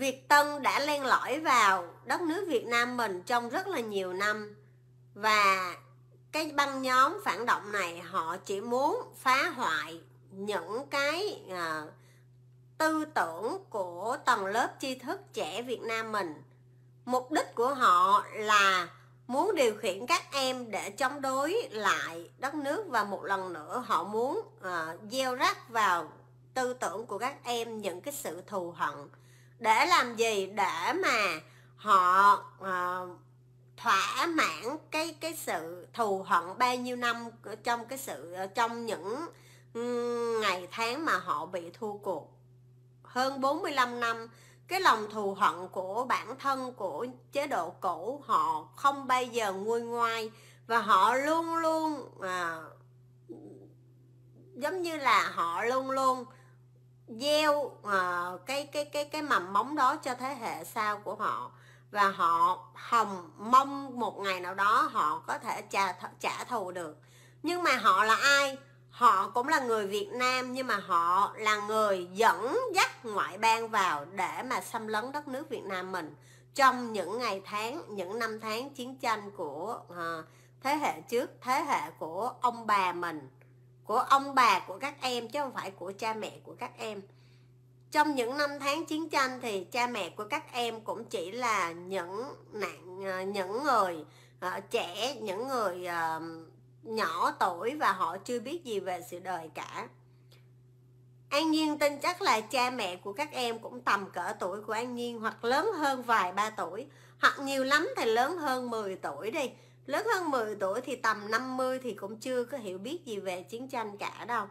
Việt Tân đã len lỏi vào đất nước Việt Nam mình trong rất là nhiều năm. Và cái băng nhóm phản động này họ chỉ muốn phá hoại những cái à, tư tưởng của tầng lớp tri thức trẻ Việt Nam mình. Mục đích của họ là muốn điều khiển các em để chống đối lại đất nước và một lần nữa họ muốn à, gieo rắc vào tư tưởng của các em những cái sự thù hận để làm gì? Để mà họ uh, thỏa mãn cái cái sự thù hận bao nhiêu năm trong cái sự ờ, trong những ừ, ngày tháng mà họ bị thua cuộc. Hơn 45 năm cái lòng thù hận của bản thân của chế độ cũ họ không bao giờ nguôi ngoai và họ luôn luôn à, giống như là họ luôn luôn gieo uh, cái cái cái cái mầm móng đó cho thế hệ sau của họ. Và họ hồng mong một ngày nào đó họ có thể trả trả thù được. Nhưng mà họ là ai? Họ cũng là người Việt Nam nhưng mà họ là người dẫn dắt ngoại bang vào để mà xâm lấn đất nước Việt Nam mình. Trong những ngày tháng những năm tháng chiến tranh của uh, thế hệ trước thế hệ của ông bà mình của ông bà của các em chứ không phải của cha mẹ của các em. Trong những năm tháng chiến tranh thì cha mẹ của các em cũng chỉ là những nạn ờ, những người uh, trẻ những người uh, nhỏ tuổi và họ chưa biết gì về sự đời cả. An Nhiên tin chắc là cha mẹ của các em cũng tầm cỡ tuổi của An Nhiên hoặc lớn hơn vài ba tuổi hoặc nhiều lắm thì lớn hơn 10 tuổi đi lớn hơn 10 tuổi thì tầm 50 thì cũng chưa có hiểu biết gì về chiến tranh cả đâu.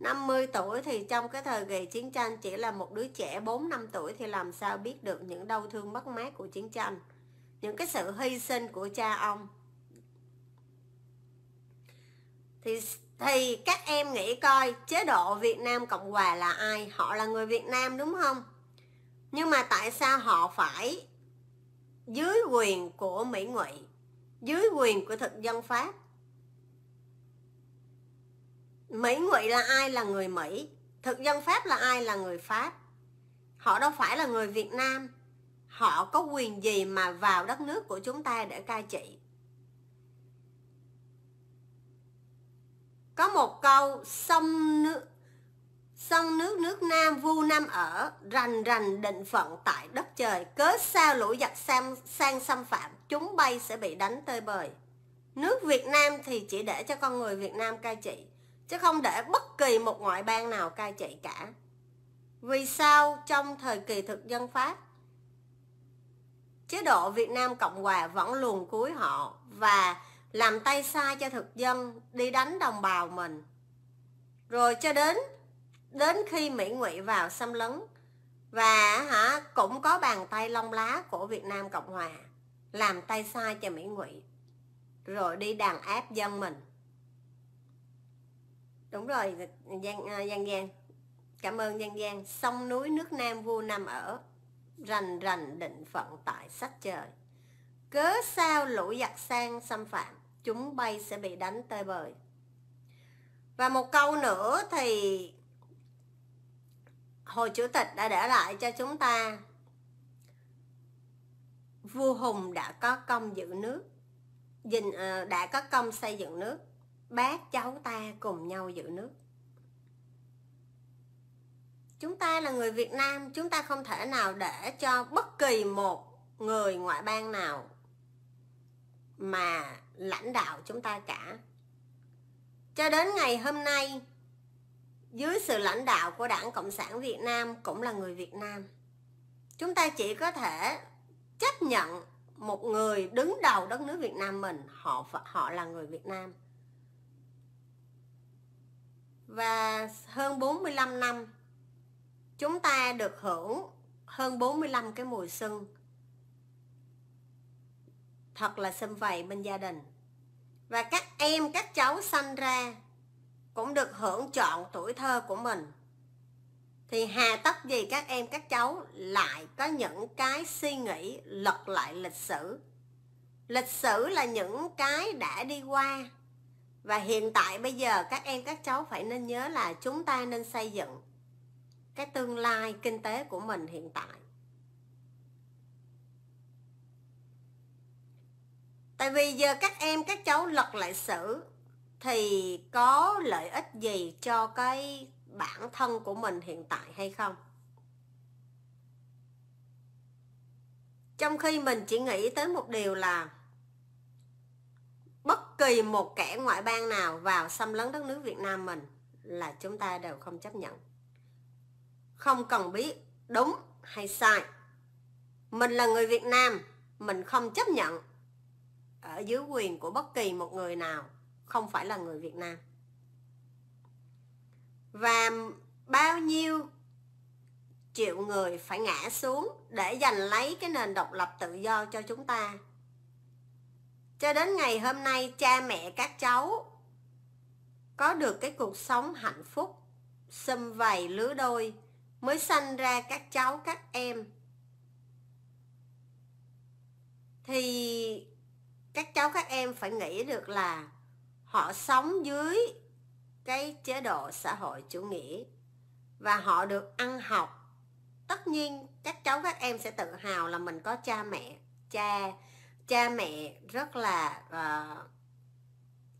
50 tuổi thì trong cái thời kỳ chiến tranh chỉ là một đứa trẻ 4 năm tuổi thì làm sao biết được những đau thương mất mát của chiến tranh, những cái sự hy sinh của cha ông. Thì thì các em nghĩ coi, chế độ Việt Nam Cộng Hòa là ai? Họ là người Việt Nam đúng không? Nhưng mà tại sao họ phải dưới quyền của Mỹ Ngụy? Dưới quyền của thực dân Pháp. Mỹ ngụy là ai là người Mỹ? Thực dân Pháp là ai là người Pháp? Họ đâu phải là người Việt Nam. Họ có quyền gì mà vào đất nước của chúng ta để cai trị? Có một câu sông nước sông nước nước Nam vu Nam ở rành rành định phận tại đất trời cớ sao lũ giặc sang, sang xâm phạm? Chúng bay sẽ bị đánh tơi bời. Nước Việt Nam thì chỉ để cho con người Việt Nam cai trị, chứ không để bất kỳ một ngoại bang nào cai trị cả. Vì sao trong thời kỳ thực dân pháp, chế độ việt nam cộng hòa vẫn luồn cuối họ và làm tay sai cho thực dân đi đánh đồng bào mình? Rồi cho đến đến khi mỹ ngụy vào xâm lấn, và hả, cũng có bàn tay lông lá của việt nam cộng hòa làm tay sai cho mỹ ngụy, rồi đi đàn áp dân mình. Đúng rồi, giang à, giang giang. Cảm ơn giang giang. Sông núi nước nam vua nằm ở rành rành định phận tại sách trời. Cớ sao lũ giặc sang xâm phạm, chúng bay sẽ bị đánh tơi bời. Và một câu nữa thì Hồ Chủ tịch đã để lại cho chúng ta. Vua Hùng đã có công giữ nước. Dình ờ, đã có công xây dựng nước. Bác cháu ta cùng nhau giữ nước. Chúng ta là người việt nam, chúng ta không thể nào để cho bất kỳ một người ngoại bang nào mà lãnh đạo chúng ta cả. Cho đến ngày hôm nay, dưới sự lãnh đạo của đảng cộng sản việt nam cũng là người việt nam. Chúng ta chỉ có thể chấp nhận một người đứng đầu đất nước việt nam mình, họ họ là người việt nam. Và hơn 45 năm, chúng ta được hưởng hơn 45 cái mùa xuân. Thật là xâm vầy bên gia đình. Và các em, các cháu sanh ra cũng được hưởng chọn tuổi thơ của mình thì hà tất gì các em, các cháu lại có những cái suy nghĩ lật lại lịch sử. Lịch sử là những cái đã đi qua. Và hiện tại bây giờ các em, các cháu phải nên nhớ là chúng ta nên xây dựng cái tương lai kinh tế của mình hiện tại. Tại vì giờ các em, các cháu lật lại sử thì có lợi ích gì cho cái bản thân của mình hiện tại hay không? Trong khi mình chỉ nghĩ tới một điều là bất kỳ một kẻ ngoại bang nào vào xâm lấn đất nước Việt Nam mình là chúng ta đều không chấp nhận. Không cần biết đúng hay sai. Mình là người Việt Nam, mình không chấp nhận ở dưới quyền của bất kỳ một người nào, không phải là người Việt Nam và bao nhiêu triệu người phải ngã xuống để giành lấy cái nền độc lập tự do cho chúng ta. Cho đến ngày hôm nay, cha mẹ các cháu có được cái cuộc sống hạnh phúc xâm vầy lứa đôi mới sanh ra các cháu, các em. Thì các cháu, các em phải nghĩ được là họ sống dưới cái chế độ xã hội chủ nghĩa. Và họ được ăn học. Tất nhiên các cháu các em sẽ tự hào là mình có cha mẹ. Cha cha mẹ rất là uh,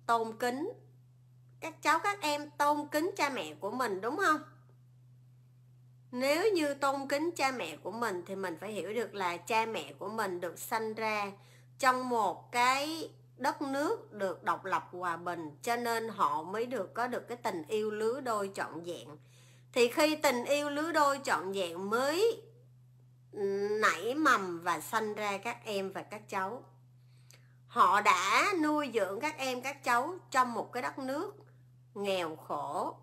tôn kính. Các cháu các em tôn kính cha mẹ của mình đúng không? Nếu như tôn kính cha mẹ của mình thì mình phải hiểu được là cha mẹ của mình được sanh ra trong một cái đất nước được độc lập hòa bình cho nên họ mới được có được cái tình yêu lứa đôi trọn vẹn. Thì khi tình yêu lứa đôi trọn vẹn mới nảy mầm và sanh ra các em và các cháu. Họ đã nuôi dưỡng các em, các cháu trong một cái đất nước nghèo khổ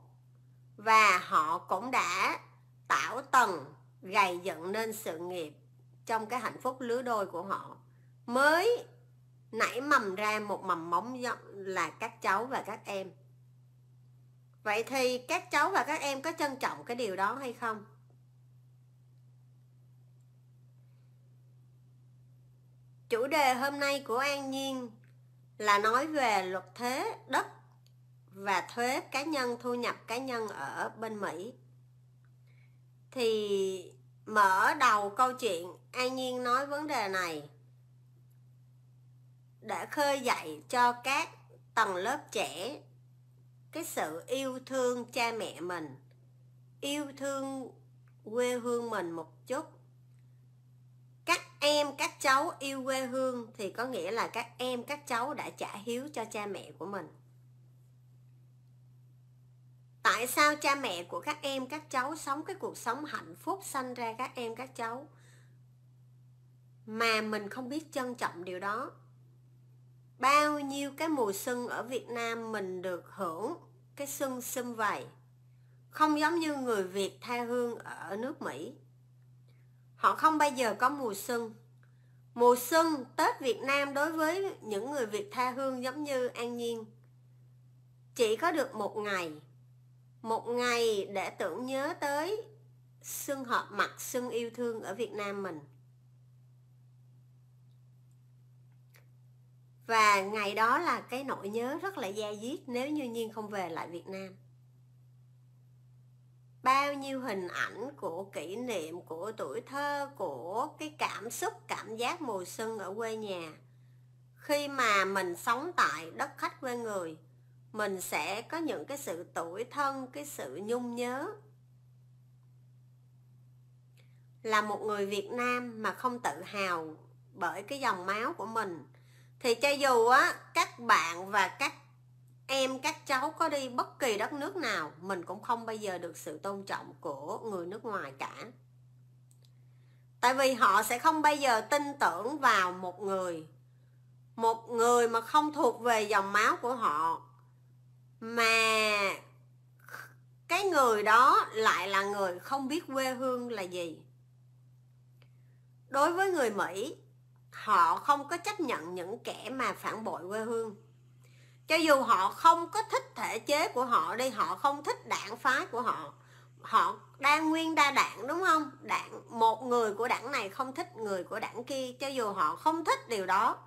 và họ cũng đã tạo tầng gầy dựng nên sự nghiệp trong cái hạnh phúc lứa đôi của họ. Mới nảy mầm ra một mầm móng là các cháu và các em. Vậy thì các cháu và các em có trân trọng cái điều đó hay không? Chủ đề hôm nay của an nhiên là nói về luật thuế, đất và thuế cá nhân, thu nhập cá nhân ở bên mỹ. Thì mở đầu câu chuyện, an nhiên nói vấn đề này đã khơi dậy cho các tầng lớp trẻ cái sự yêu thương cha mẹ mình, yêu thương quê hương mình một chút. Các em, các cháu yêu quê hương thì có nghĩa là các em, các cháu đã trả hiếu cho cha mẹ của mình. Tại sao cha mẹ của các em, các cháu sống cái cuộc sống hạnh phúc sanh ra các em, các cháu? Mà mình không biết trân trọng điều đó bao nhiêu cái mùa xuân ở Việt Nam mình được hưởng cái xuân xum vầy? Không giống như người Việt tha hương ở nước Mỹ. Họ không bao giờ có mùa xuân. Mùa xuân Tết Việt Nam đối với những người Việt tha hương giống như An Nhiên. Chỉ có được một ngày. Một ngày để tưởng nhớ tới xuân họp mặt xuân yêu thương ở Việt Nam mình. Và ngày đó là cái nỗi nhớ rất là da diết nếu như nhiên không về lại việt nam. Bao nhiêu hình ảnh của kỷ niệm, của tuổi thơ, của cái cảm xúc, cảm giác mùa xuân ở quê nhà. Khi mà mình sống tại đất khách quê người, mình sẽ có những cái sự tuổi thân, cái sự nhung nhớ. Là một người việt nam mà không tự hào bởi cái dòng máu của mình thì cho dù á, các bạn và các em, các cháu có đi bất kỳ đất nước nào, mình cũng không bao giờ được sự tôn trọng của người nước ngoài cả. Tại vì họ sẽ không bao giờ tin tưởng vào một người một người mà không thuộc về dòng máu của họ. Mà cái người đó lại là người không biết quê hương là gì. Đối với người mỹ họ không có chấp nhận những kẻ mà phản bội quê hương. Cho dù họ không có thích thể chế của họ đi, họ không thích đảng phái của họ họ đang nguyên đa đảng, đúng không? Đảng, một người của đảng này không thích người của đảng kia, cho dù họ không thích điều đó,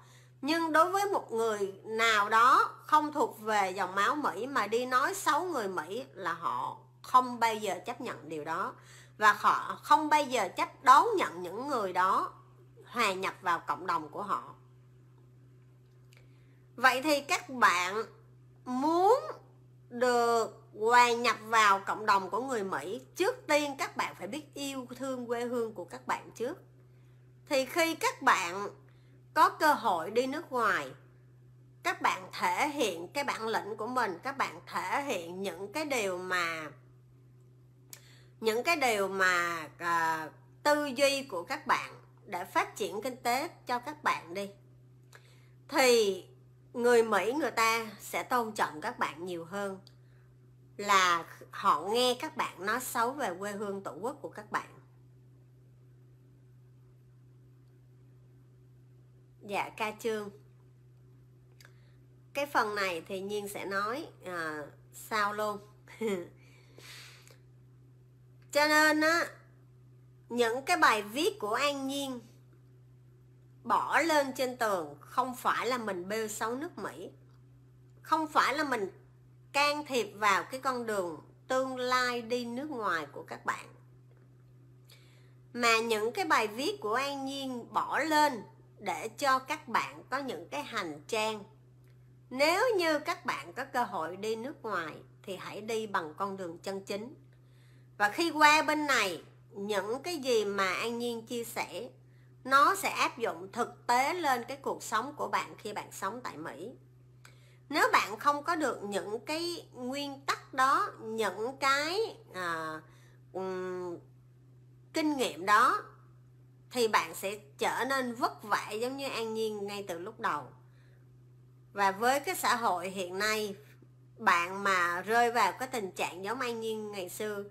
nhưng đối với một người nào đó không thuộc về dòng máu mỹ mà đi nói xấu người mỹ là họ không bao giờ chấp nhận điều đó. Và họ không bao giờ chấp đón nhận những người đó hòa nhập vào cộng đồng của họ. Vậy thì các bạn muốn được hòa nhập vào cộng đồng của người Mỹ trước tiên các bạn phải biết yêu thương quê hương của các bạn trước. Thì khi các bạn có cơ hội đi nước ngoài các bạn thể hiện cái bản lĩnh của mình các bạn thể hiện những cái điều mà những cái điều mà uh, tư duy của các bạn để phát triển kinh tế cho các bạn đi. Thì người mỹ người ta sẽ tôn trọng các bạn nhiều hơn là họ nghe các bạn nói xấu về quê hương tổ quốc của các bạn. Dạ ca chương cái phần này thì nhiên sẽ nói à, sau luôn. Cho nên á những cái bài viết của an nhiên bỏ lên trên tường không phải là mình bêu xấu nước mỹ. Không phải là mình can thiệp vào cái con đường tương lai đi nước ngoài của các bạn. Mà những cái bài viết của an nhiên bỏ lên để cho các bạn có những cái hành trang. Nếu như các bạn có cơ hội đi nước ngoài thì hãy đi bằng con đường chân chính. Và khi qua bên này những cái gì mà an nhiên chia sẻ nó sẽ áp dụng thực tế lên cái cuộc sống của bạn khi bạn sống tại mỹ. Nếu bạn không có được những cái nguyên tắc đó những cái à, um, kinh nghiệm đó thì bạn sẽ trở nên vất vả giống như an nhiên ngay từ lúc đầu. Và với cái xã hội hiện nay bạn mà rơi vào cái tình trạng giống an nhiên ngày xưa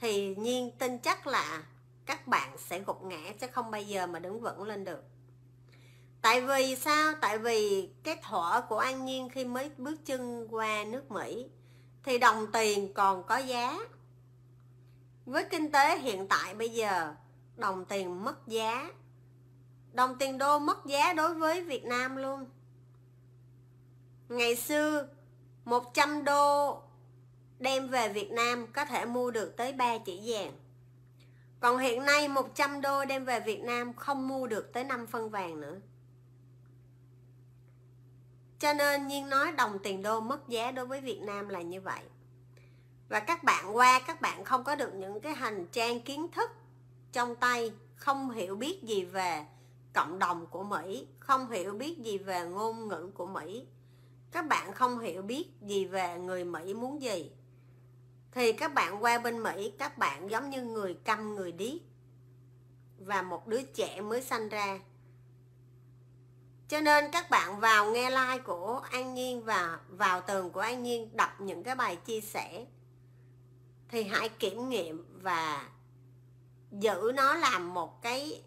thì nhiên tin chắc là các bạn sẽ gục ngã chứ không bao giờ mà đứng vững lên được. Tại vì sao? Tại vì cái thỏa của an nhiên khi mới bước chân qua nước mỹ thì đồng tiền còn có giá. Với kinh tế hiện tại bây giờ, đồng tiền mất giá. Đồng tiền đô mất giá đối với việt nam luôn. Ngày xưa 100 đô đem về Việt Nam có thể mua được tới 3 chỉ vàng. Còn hiện nay 100 đô đem về Việt Nam không mua được tới 5 phân vàng nữa. Cho nên Nhiên nói đồng tiền đô mất giá đối với Việt Nam là như vậy. Và các bạn qua các bạn không có được những cái hành trang kiến thức trong tay, không hiểu biết gì về cộng đồng của Mỹ, không hiểu biết gì về ngôn ngữ của Mỹ. Các bạn không hiểu biết gì về người Mỹ muốn gì thì các bạn qua bên Mỹ, các bạn giống như người câm, người điếc. Và một đứa trẻ mới sanh ra. Cho nên các bạn vào nghe like của An Nhiên và vào tường của An Nhiên đọc những cái bài chia sẻ. Thì hãy kiểm nghiệm và giữ nó làm một cái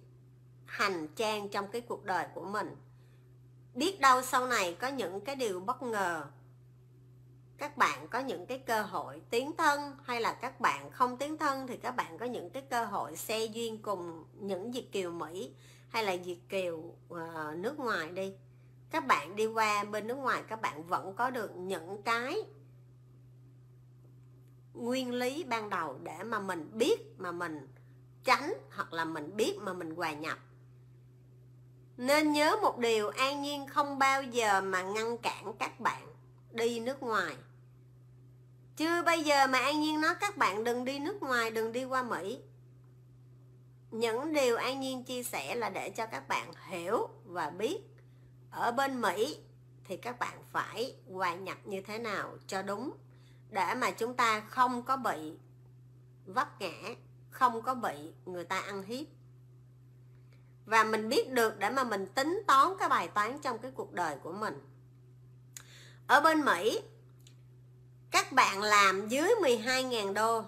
hành trang trong cái cuộc đời của mình. Biết đâu sau này có những cái điều bất ngờ các bạn có những cái cơ hội tiến thân hay là các bạn không tiến thân thì các bạn có những cái cơ hội xe duyên cùng những Việt kiều Mỹ hay là Việt kiều uh, nước ngoài đi. Các bạn đi qua bên nước ngoài các bạn vẫn có được những cái nguyên lý ban đầu để mà mình biết mà mình tránh hoặc là mình biết mà mình hòa nhập. Nên nhớ một điều an nhiên không bao giờ mà ngăn cản các bạn đi nước ngoài. Chưa bây giờ mà an nhiên nói các bạn đừng đi nước ngoài, đừng đi qua mỹ. Những điều an nhiên chia sẻ là để cho các bạn hiểu và biết ở bên mỹ thì các bạn phải hòa nhập như thế nào cho đúng, để mà chúng ta không có bị vấp ngã, không có bị người ta ăn hiếp. Và mình biết được để mà mình tính toán cái bài toán trong cái cuộc đời của mình ở bên Mỹ, các bạn làm dưới 12.000 đô.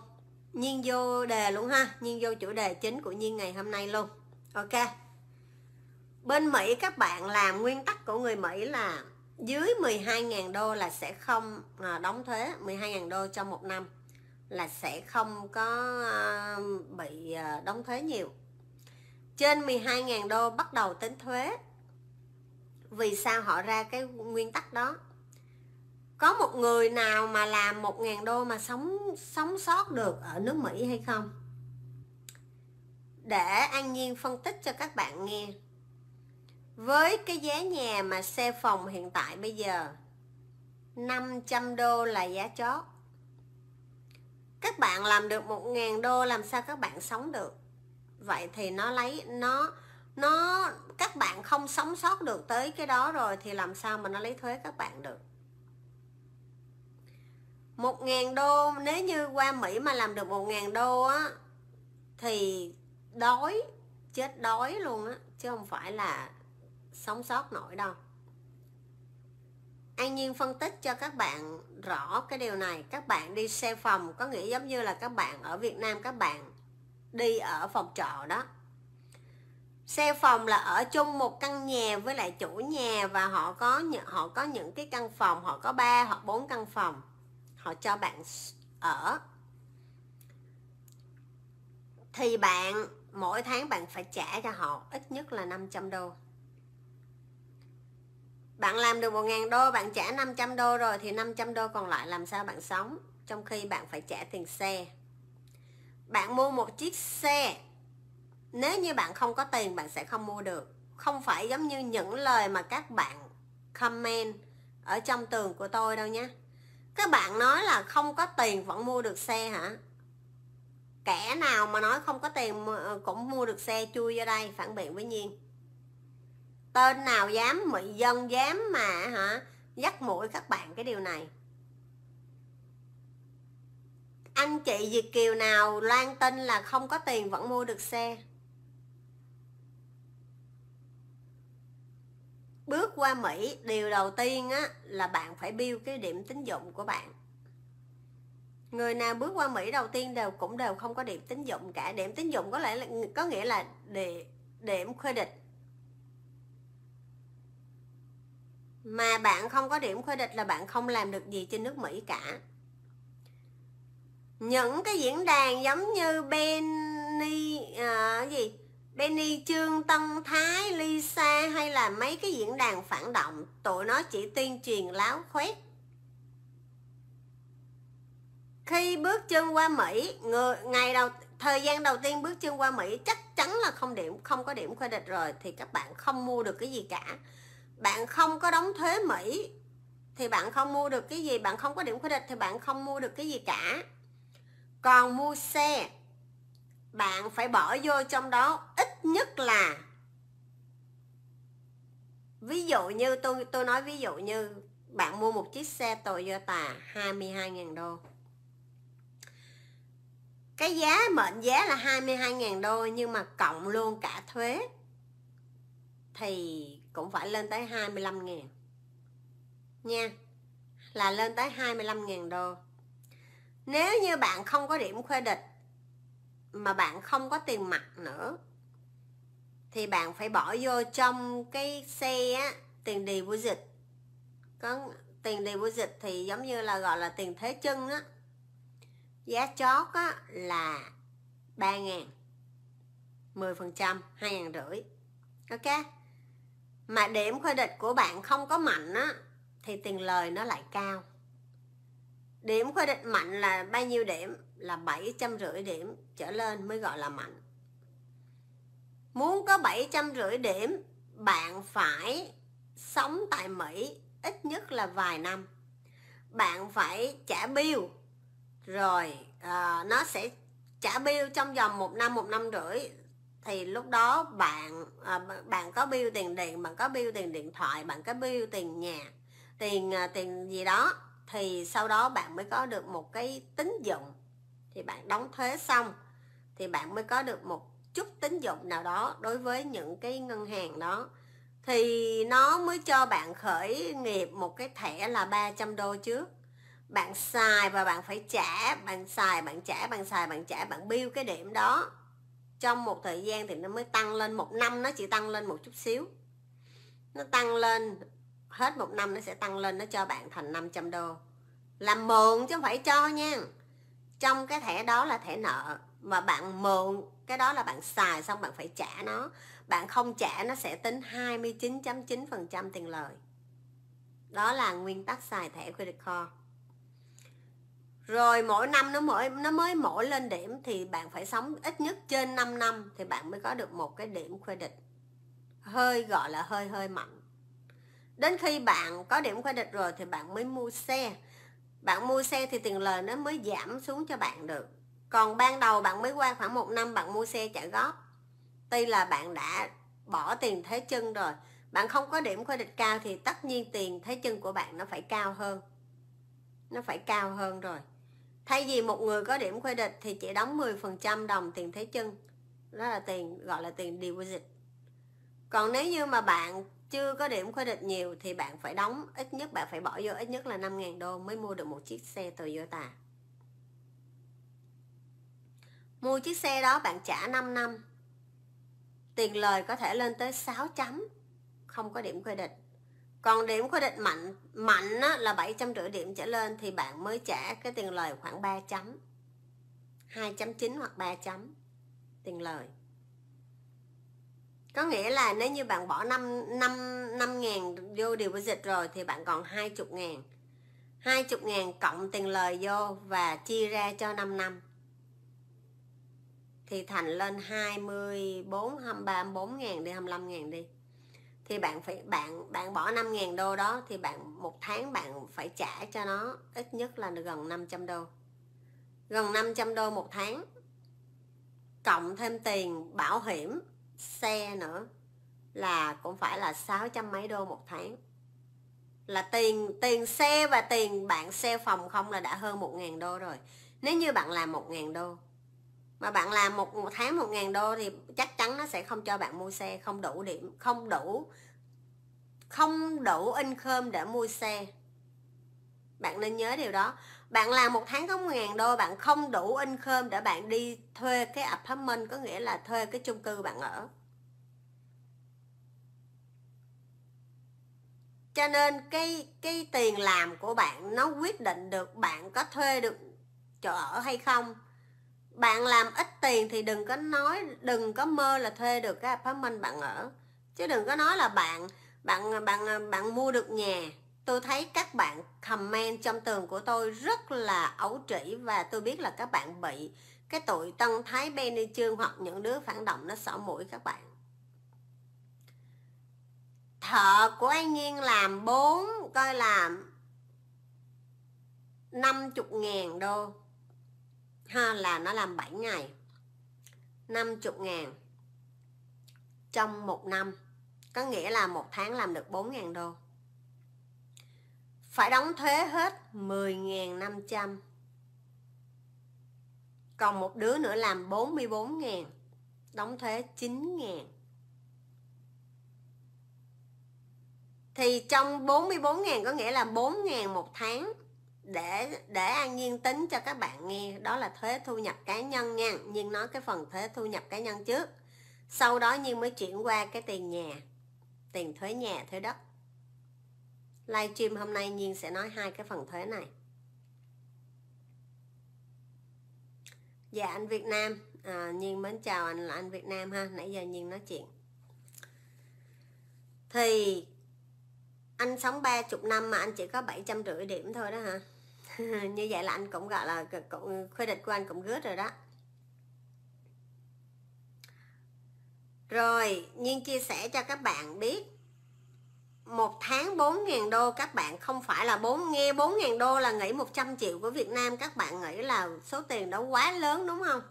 Nhiên vô đề luôn ha. Nhiên vô chủ đề chính của Nhiên ngày hôm nay luôn. Ok. Bên Mỹ, các bạn làm nguyên tắc của người Mỹ là dưới 12.000 đô là sẽ không à, đóng thuế. 12.000 đô trong một năm là sẽ không có à, bị à, đóng thuế nhiều. Trên 12.000 đô bắt đầu tính thuế. Vì sao họ ra cái nguyên tắc đó? Có một người nào mà làm 1.000 đô mà sống sống sót được ở nước Mỹ hay không? Để An Nhiên phân tích cho các bạn nghe. Với cái giá nhà mà xe phòng hiện tại bây giờ 500 đô là giá chót. Các bạn làm được 1.000 đô, làm sao các bạn sống được? Vậy thì nó lấy, nó nó, các bạn không sống sót được tới cái đó rồi thì làm sao mà nó lấy thuế các bạn được? Một ngàn đô nếu như qua Mỹ mà làm được một ngàn đô á thì đói chết đói luôn á chứ không phải là sống sót nổi đâu. An Nhiên phân tích cho các bạn rõ cái điều này. Các bạn đi xe phòng có nghĩa giống như là các bạn ở Việt Nam các bạn đi ở phòng trọ đó. Xe phòng là ở chung một căn nhà với lại chủ nhà và họ có họ có những cái căn phòng, họ có ba hoặc bốn căn phòng. Họ cho bạn ở. Thì bạn mỗi tháng bạn phải trả cho họ ít nhất là 500 đô. Bạn làm được 1.000 đô, bạn trả 500 đô rồi thì 500 đô còn lại làm sao bạn sống? Trong khi bạn phải trả tiền xe. Bạn mua một chiếc xe nếu như bạn không có tiền bạn sẽ không mua được không phải giống như những lời mà các bạn comment ở trong tường của tôi đâu nhé các bạn nói là không có tiền vẫn mua được xe hả? Kẻ nào mà nói không có tiền ờ, cũng mua được xe chui vô đây, phản biện với nhiên. Tên nào dám mị dân, dám mà hả, dắt mũi các bạn cái điều này. Anh chị Việt Kiều nào loan tin là không có tiền vẫn mua được xe? Bước qua Mỹ điều đầu tiên á là bạn phải build cái điểm tín dụng của bạn. Người nào bước qua Mỹ đầu tiên đều cũng đều không có điểm tín dụng cả. Điểm tín dụng có lẽ là có nghĩa là điểm điểm credit. Mà bạn không có điểm credit là bạn không làm được gì trên nước Mỹ cả. Những cái diễn đàn giống như Benny à, gì? Benny Trương Tân, Thái, Lisa hay là mấy cái diễn đàn phản động, tụi nó chỉ tuyên truyền láo khoét. Khi bước chân qua Mỹ, người, ngày đầu, thời gian đầu tiên bước chân qua Mỹ chắc chắn là không điểm, không có điểm credit rồi thì các bạn không mua được cái gì cả. Bạn không có đóng thuế Mỹ thì bạn không mua được cái gì, bạn không có điểm credit thì bạn không mua được cái gì cả. Còn mua xe, bạn phải bỏ vô trong đó, ít nhất là, ví dụ như tôi tôi nói ví dụ như bạn mua một chiếc xe Toyota 22.000 đô. Cái giá mệnh giá là 22.000 đô nhưng mà cộng luôn cả thuế thì cũng phải lên tới 25.000 nha, là lên tới 25.000 đô. Nếu như bạn không có điểm credit mà bạn không có tiền mặt nữa thì bạn phải bỏ vô trong cái xe á, tiền deposit. Có tiền deposit thì giống như là gọi là tiền thế chân á. Giá chót á là ba ngàn 10 phần trăm hai ngàn rưỡi. Ok? Mà điểm credit của bạn không có mạnh á thì tiền lời nó lại cao. Điểm credit mạnh là bao nhiêu điểm? Là bảy trăm rưỡi điểm trở lên mới gọi là mạnh muốn có bảy trăm rưỡi điểm bạn phải sống tại Mỹ ít nhất là vài năm. Bạn phải trả bill. Rồi uh, nó sẽ trả bill trong vòng một năm một năm rưỡi. Thì lúc đó bạn ờ, bạn có bill tiền điện bạn có bill tiền điện thoại bạn có bill tiền nhà tiền ờ, tiền gì đó thì sau đó bạn mới có được một cái tín dụng. Thì bạn đóng thuế xong thì bạn mới có được một chút tín dụng nào đó đối với những cái ngân hàng đó, thì nó mới cho bạn khởi nghiệp một cái thẻ là 300 đô trước. Bạn xài và bạn phải trả, bạn xài, bạn trả, bạn xài, bạn trả, bạn bill cái điểm đó. Trong một thời gian thì nó mới tăng lên một năm, nó chỉ tăng lên một chút xíu. Nó tăng lên, hết một năm nó sẽ tăng lên, nó cho bạn thành 500 đô. Làm mượn chứ không phải cho nha. Trong cái thẻ đó là thẻ nợ mà bạn mượn cái đó là bạn xài xong bạn phải trả nó. Bạn không trả nó sẽ tính 29.9% tiền lời. Đó là nguyên tắc xài thẻ credit card. Rồi mỗi năm nó mới nó mới mỗi lên điểm thì bạn phải sống ít nhất trên 5 năm thì bạn mới có được một cái điểm credit. Hơi gọi là hơi hơi mạnh. Đến khi bạn có điểm credit rồi thì bạn mới mua xe. Bạn mua xe thì tiền lời nó mới giảm xuống cho bạn được còn ban đầu bạn mới qua khoảng một năm, bạn mua xe trả góp. Tuy là bạn đã bỏ tiền thế chân rồi, bạn không có điểm credit cao thì tất nhiên tiền thế chân của bạn nó phải cao hơn. Nó phải cao hơn rồi. Thay vì một người có điểm credit thì chỉ đóng 10% đồng tiền thế chân. Đó là tiền, gọi là tiền deposit. Còn nếu như mà bạn chưa có điểm credit nhiều thì bạn phải đóng, ít nhất bạn phải bỏ vô, ít nhất là 5.000 đô mới mua được một chiếc xe Toyota mua chiếc xe đó bạn trả 5 năm. Tiền lời có thể lên tới 6 chấm. Không có điểm quy định còn điểm quy định mạnh mạnh á, là 750 điểm trở lên thì bạn mới trả cái tiền lời khoảng 3 chấm. 2.9 hoặc 3 chấm tiền lời. Có nghĩa là nếu như bạn bỏ 5, 5, 5 ngàn vô deposit rồi thì bạn còn 20 ngàn. 20 ngàn cộng tiền lời vô và chia ra cho 5 năm thì thành lên 24, 23, 4 ngàn đi, 25 ngàn đi. Thì bạn phải bạn bạn bỏ 5 ngàn đô đó thì bạn một tháng bạn phải trả cho nó ít nhất là được gần 500 đô. Gần 500 đô một tháng. Cộng thêm tiền bảo hiểm xe nữa là cũng phải là 600 mấy đô một tháng. Là tiền tiền xe và tiền bạn xe phòng không là đã hơn 1.000 đô rồi. Nếu như bạn làm 1.000 đô mà bạn làm một, một tháng một ngàn đô thì chắc chắn nó sẽ không cho bạn mua xe không đủ điểm không đủ không đủ income để mua xe. Bạn nên nhớ điều đó. Bạn làm một tháng có 1.000 đô bạn không đủ income để bạn đi thuê cái apartment có nghĩa là thuê cái chung cư bạn ở. Cho nên cái cái tiền làm của bạn nó quyết định được bạn có thuê được chỗ ở hay không bạn làm ít tiền thì đừng có nói, đừng có mơ là thuê được cái apartment bạn ở. Chứ đừng có nói là bạn bạn bạn bạn mua được nhà. Tôi thấy các bạn comment trong tường của tôi rất là ấu trĩ và tôi biết là các bạn bị cái tội tân thái Benny Trương hoặc những đứa phản động nó xỏ mũi các bạn. Thợ của anh Nhiên làm bốn, coi làm 50 ngàn đô ha, là nó làm 7 ngày 50 ngàn trong một năm. Có nghĩa là một tháng làm được 4 ngàn đô. Phải đóng thuế hết 10.500 còn một đứa nữa làm 44 ngàn, đóng thuế 9 ngàn. Thì trong 44 ngàn có nghĩa là 4 ngàn một tháng để để an nhiên tính cho các bạn nghe. Đó là thuế thu nhập cá nhân nha. Nhưng nói cái phần thuế thu nhập cá nhân trước. Sau đó nhiên mới chuyển qua cái tiền nhà tiền thuế nhà thuế đất. Livestream hôm nay nhiên sẽ nói hai cái phần thuế này. Dạ anh việt nam. À, nhiên mến chào anh là anh việt nam ha. Nãy giờ nhiên nói chuyện. Thì anh sống ba chục năm mà anh chỉ có bảy trăm rưỡi điểm thôi đó hả? như vậy là anh cũng, gọi là cũng credit của anh cũng rớt rồi đó. Rồi nhưng chia sẻ cho các bạn biết, một tháng 4.000 đô các bạn, không phải là 4 nghe 4.000 đô là nghĩ 100 triệu của Việt Nam, các bạn nghĩ là số tiền đó quá lớn, đúng không?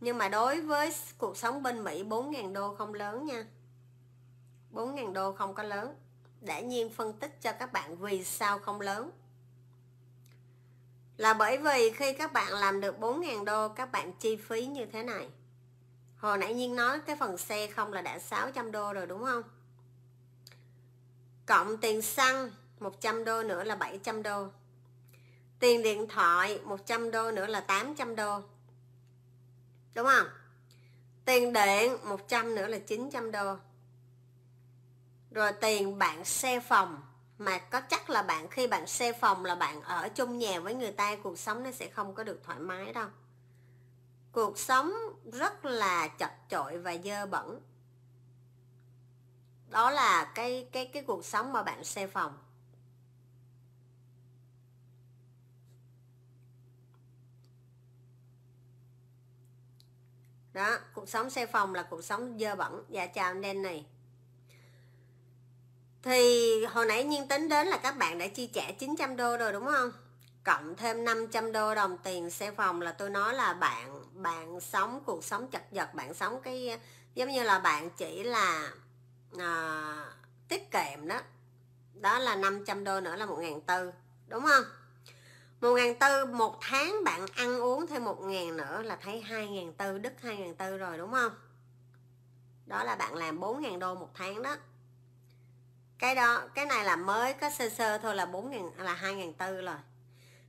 Nhưng mà đối với cuộc sống bên Mỹ 4.000 đô không lớn nha. 4.000 đô không có lớn. Để nhiên phân tích cho các bạn vì sao không lớn là bởi vì khi các bạn làm được 4.000 đô, các bạn chi phí như thế này. Hồi nãy nhiên nói cái phần xe không là đã 600 đô rồi, đúng không? Cộng tiền xăng 100 đô nữa là 700 đô. Tiền điện thoại 100 đô nữa là 800 đô. Đúng không? Tiền điện 100 nữa là 900 đô. Rồi tiền bạn xe phòng mà có chắc là bạn khi bạn xe phòng là bạn ở chung nhà với người ta, cuộc sống nó sẽ không có được thoải mái đâu. Cuộc sống rất là chật chội và dơ bẩn. Đó là cái cái cái cuộc sống mà bạn xe phòng. Đó, cuộc sống xe phòng là cuộc sống dơ bẩn. Dạ chào anh đen này thì hồi nãy nhiên tính đến là các bạn đã chi trả 900 đô rồi đúng không? Cộng thêm 500 đô đồng tiền xe phòng là tôi nói là bạn bạn sống cuộc sống chật vật bạn sống cái giống như là bạn chỉ là à, tiết kiệm đó. Đó là 500 đô nữa là 1.400 đúng không? 1.400 một tháng bạn ăn uống thêm 1.000 nữa là thấy 2.400 đứt 2.400 rồi đúng không? Đó là bạn làm 4.000 đô một tháng đó cái đó, cái này là mới, có sơ sơ thôi là 4.000 là 2.400 rồi.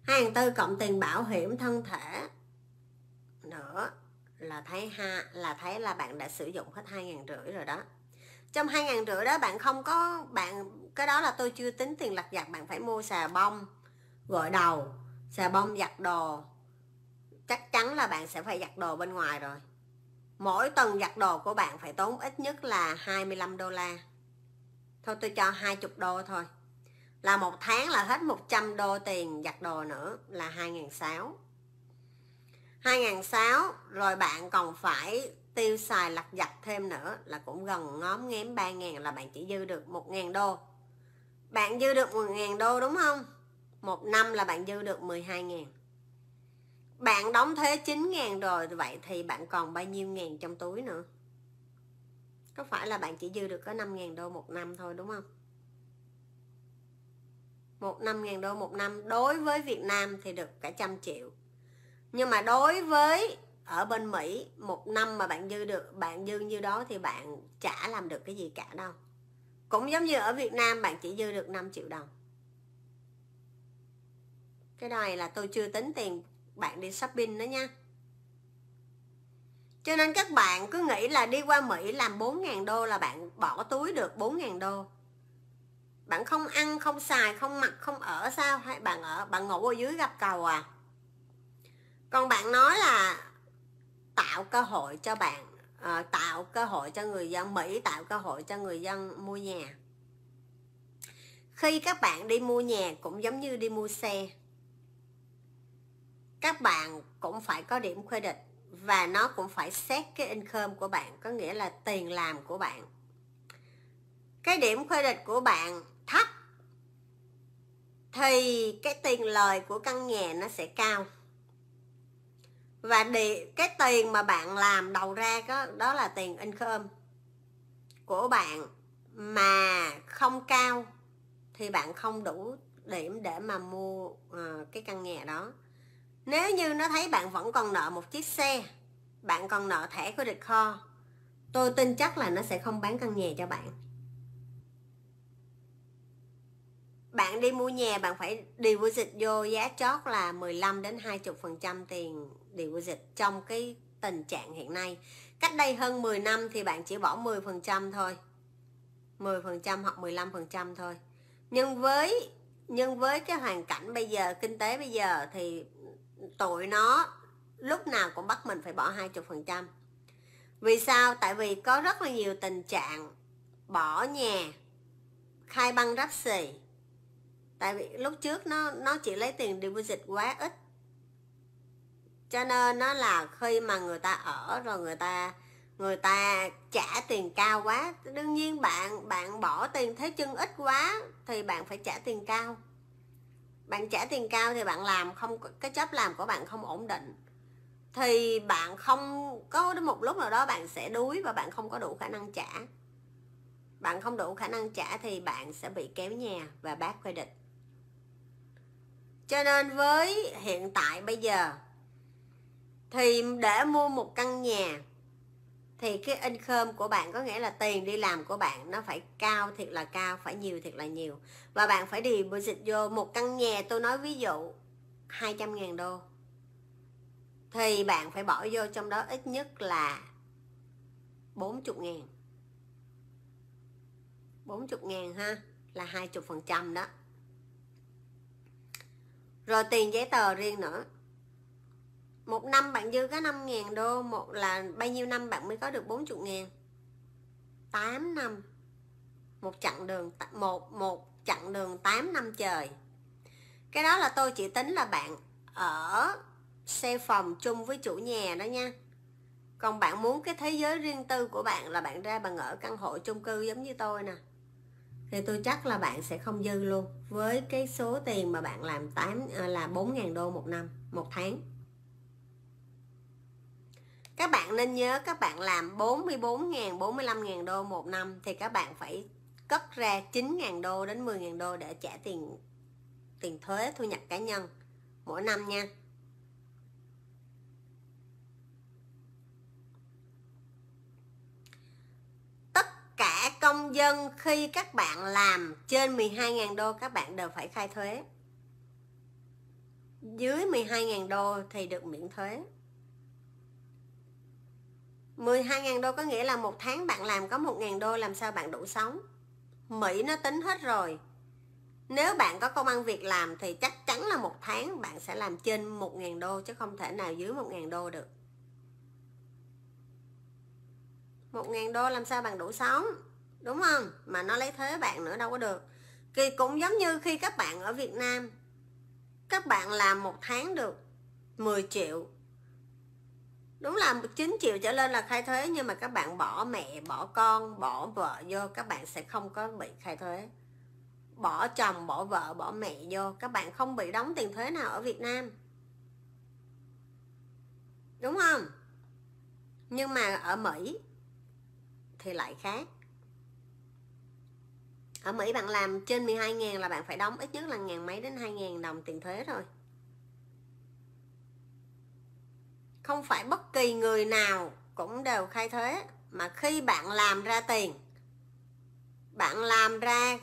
2.400 cộng tiền bảo hiểm thân thể. Nữa, là thấy ha, là thấy là bạn đã sử dụng hết hai ngàn rưỡi rồi đó. Trong hai ngàn rưỡi đó bạn không có, bạn, cái đó là tôi chưa tính tiền lặt vặt, bạn phải mua xà bông gội đầu, xà bông giặt đồ. Chắc chắn là bạn sẽ phải giặt đồ bên ngoài rồi. Mỗi tuần giặt đồ của bạn phải tốn ít nhất là 25 đô la thôi tôi cho 20 đô thôi. Là một tháng là hết 100 đô tiền giặt đồ nữa, là 2.600 2.600 rồi bạn còn phải tiêu xài lặt giặt thêm nữa, là cũng gần ngóm nghém 3.000 là bạn chỉ dư được 1.000 đô. Bạn dư được 1.000 đô đúng không? Một năm là bạn dư được 12.000 bạn đóng thuế 9.000 rồi, vậy thì bạn còn bao nhiêu ngàn trong túi nữa? Có phải là bạn chỉ dư được có 5.000 đô một năm thôi, đúng không? Một năm ngàn đô một năm đối với Việt Nam thì được cả trăm triệu. Nhưng mà đối với ở bên Mỹ, một năm mà bạn dư được, bạn dư như đó thì bạn chả làm được cái gì cả đâu. Cũng giống như ở Việt Nam bạn chỉ dư được 5 triệu đồng. Cái này là tôi chưa tính tiền bạn đi shopping đó nha cho nên các bạn cứ nghĩ là đi qua Mỹ làm 4.000 đô là bạn bỏ túi được 4.000 đô. Bạn không ăn không xài không mặc không ở sao? Hay bạn ở bạn ngủ ở dưới gặp cầu à? Còn bạn nói là tạo cơ hội cho bạn à, tạo cơ hội cho người dân mỹ tạo cơ hội cho người dân mua nhà. Khi các bạn đi mua nhà cũng giống như đi mua xe các bạn cũng phải có điểm credit và nó cũng phải xét cái income của bạn có nghĩa là tiền làm của bạn. Cái điểm credit của bạn thấp thì cái tiền lời của căn nhà nó sẽ cao. Và để cái tiền mà bạn làm đầu ra đó, đó là tiền income của bạn. Mà không cao thì bạn không đủ điểm để mà mua uh, cái căn nhà đó nếu như nó thấy bạn vẫn còn nợ một chiếc xe, bạn còn nợ thẻ của credit kho tôi tin chắc là nó sẽ không bán căn nhà cho bạn. Bạn đi mua nhà, bạn phải deposit vô giá chót là 15 đến 20 phần trăm tiền deposit trong cái tình trạng hiện nay. Cách đây hơn 10 năm thì bạn chỉ bỏ 10 phần trăm thôi. 10 phần trăm hoặc 15 phần trăm thôi. Nhưng với nhưng với cái hoàn cảnh bây giờ, kinh tế bây giờ thì tụi nó, lúc nào cũng bắt mình phải bỏ 20 phần trăm. Vì sao? Tại vì có rất là nhiều tình trạng bỏ nhà, khai băng rắp xì. Tại vì lúc trước nó nó chỉ lấy tiền deposit quá ít. Cho nên nó là khi mà người ta ở rồi người ta người ta trả tiền cao quá. Đương nhiên bạn bạn bỏ tiền thế chân ít quá thì bạn phải trả tiền cao bạn trả tiền cao thì bạn làm không cái chấp làm của bạn không ổn định. Thì bạn không có đến một lúc nào đó bạn sẽ đuối và bạn không có đủ khả năng trả. Bạn không đủ khả năng trả thì bạn sẽ bị kéo nhà và bác credit cho nên với hiện tại bây giờ, thì để mua một căn nhà thì cái income của bạn có nghĩa là tiền đi làm của bạn nó phải cao thiệt là cao, phải nhiều thiệt là nhiều. Và bạn phải đi deposit vô một căn nhà, tôi nói ví dụ 200 ngàn đô. Thì bạn phải bỏ vô trong đó ít nhất là 40 ngàn. 40 ngàn ha, là 20 phần trăm đó. Rồi tiền giấy tờ riêng nữa một năm bạn dư có 5.000 đô, một là bao nhiêu năm bạn mới có được 40.000 8 năm. Một chặng đường một một chặng đường 8 năm trời. Cái đó là tôi chỉ tính là bạn ở xe phòng chung với chủ nhà đó nha. Còn bạn muốn cái thế giới riêng tư của bạn là bạn ra bạn ở căn hộ chung cư giống như tôi nè. Thì tôi chắc là bạn sẽ không dư luôn. Với cái số tiền mà bạn làm 8 à, là 4.000 đô một năm, một tháng các bạn nên nhớ các bạn làm 44.000 45.000 đô một năm thì các bạn phải cất ra 9.000 đô đến 10.000 đô để trả tiền tiền thuế, thu nhập cá nhân mỗi năm nha. Tất cả công dân khi các bạn làm trên 12.000 đô các bạn đều phải khai thuế. Dưới 12.000 đô thì được miễn thuế. 12.000 đô có nghĩa là một tháng bạn làm có 1.000 đô, làm sao bạn đủ sống? Mỹ nó tính hết rồi. Nếu bạn có công ăn việc làm thì chắc chắn là một tháng bạn sẽ làm trên 1.000 đô, chứ không thể nào dưới 1.000 đô được. 1.000 đô làm sao bạn đủ sống? Đúng không? Mà nó lấy thuế bạn nữa đâu có được. Thì cũng giống như khi các bạn ở Việt Nam, các bạn làm một tháng được 10 triệu đúng là 9 triệu trở lên là khai thuế, nhưng mà các bạn bỏ mẹ, bỏ con, bỏ vợ vô, các bạn sẽ không có bị khai thuế. Bỏ chồng, bỏ vợ, bỏ mẹ vô, các bạn không bị đóng tiền thuế nào ở Việt Nam. Đúng không? Nhưng mà ở Mỹ thì lại khác. Ở Mỹ bạn làm trên 12 ngàn là bạn phải đóng, ít nhất là ngàn mấy đến 2 ngàn đồng tiền thuế rồi. Không phải bất kỳ người nào cũng đều khai thuế mà khi bạn làm ra tiền bạn làm ra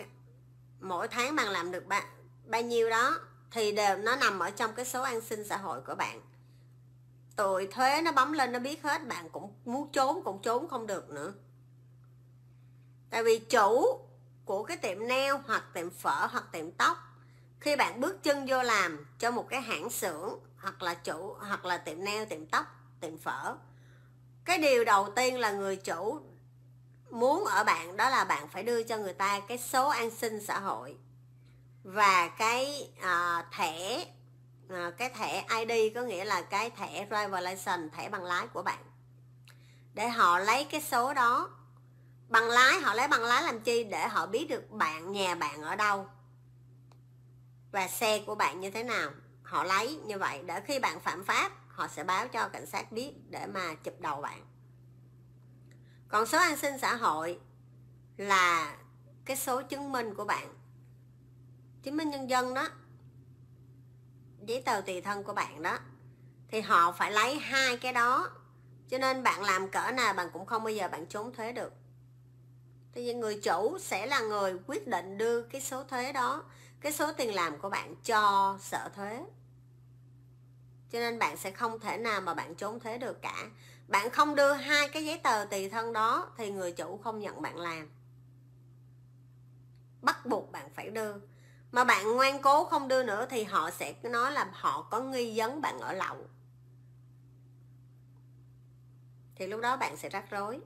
mỗi tháng bạn làm được bao, bao nhiêu đó thì đều nó nằm ở trong cái số an sinh xã hội của bạn. Tội thuế nó bấm lên nó biết hết bạn cũng muốn trốn cũng trốn không được nữa. Tại vì chủ của cái tiệm nail hoặc tiệm phở hoặc tiệm tóc khi bạn bước chân vô làm cho một cái hãng xưởng hoặc là chủ hoặc là tiệm nail tiệm tóc tiệm phở. Cái điều đầu tiên là người chủ muốn ở bạn đó là bạn phải đưa cho người ta cái số an sinh xã hội và cái à, thẻ à, cái thẻ ID có nghĩa là cái thẻ driver license thẻ bằng lái của bạn. Để họ lấy cái số đó bằng lái họ lấy bằng lái làm chi? Để họ biết được bạn nhà bạn ở đâu và xe của bạn như thế nào họ lấy. Như vậy, để khi bạn phạm pháp, họ sẽ báo cho cảnh sát biết để mà chụp đầu bạn. Còn số an sinh xã hội là cái số chứng minh của bạn. Chứng minh nhân dân đó, giấy tờ tùy thân của bạn đó, thì họ phải lấy hai cái đó. Cho nên bạn làm cỡ nào bạn cũng không bao giờ bạn trốn thuế được. Thế nhưng người chủ sẽ là người quyết định đưa cái số thuế đó, cái số tiền làm của bạn cho sở thuế cho nên bạn sẽ không thể nào mà bạn trốn thuế được cả. Bạn không đưa hai cái giấy tờ tùy thân đó thì người chủ không nhận bạn làm. Bắt buộc bạn phải đưa. Mà bạn ngoan cố không đưa nữa thì họ sẽ nói là họ có nghi vấn bạn ở lậu. Thì lúc đó bạn sẽ rắc rối.